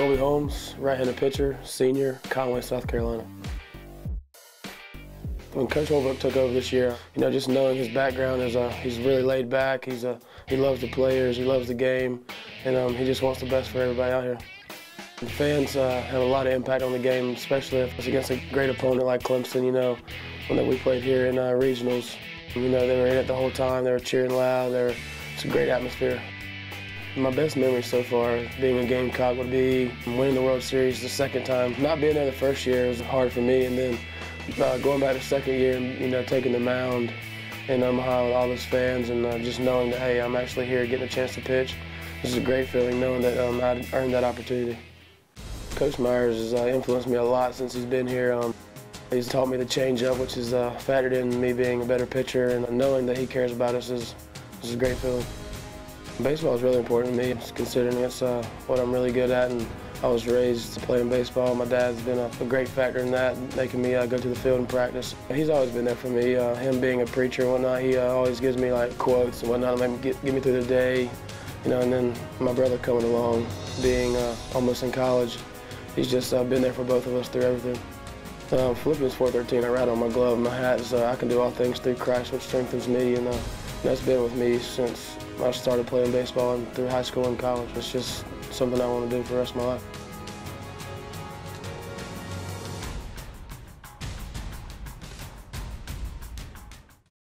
Colby Holmes, right-handed pitcher, senior, Conway, South Carolina. When Coach Holbrook took over this year, you know, just knowing his background is uh, he's really laid back. He's a, he loves the players, he loves the game, and um, he just wants the best for everybody out here. The fans uh, have a lot of impact on the game, especially if it's against a great opponent like Clemson. You know, when that we played here in uh, regionals, you know, they were in it the whole time. They were cheering loud. They were, it's a great atmosphere. My best memory so far being a Gamecock would be winning the World Series the second time. Not being there the first year was hard for me, and then uh, going back the second year and you know taking the mound in Omaha with all those fans and uh, just knowing that hey I'm actually here getting a chance to pitch. This is a great feeling knowing that um, I earned that opportunity. Coach Meyers has uh, influenced me a lot since he's been here. Um, he's taught me the changeup, which is uh, factored in me being a better pitcher, and knowing that he cares about us is, is a great feeling. Baseball is really important to me, considering it's uh, what I'm really good at, and I was raised playing baseball. My dad's been a, a great factor in that, making me uh, go to the field and practice. He's always been there for me. Uh, him being a preacher and whatnot, he uh, always gives me like quotes and whatnot, make me get, get me through the day, you know. And then my brother coming along, being uh, almost in college, he's just uh, been there for both of us through everything. Philippians 4.13, I write on my glove and my hat, so I can do all things through Christ, which strengthens me, and that's been with me since I started playing baseball and through high school and college. It's just something I want to do for the rest of my life.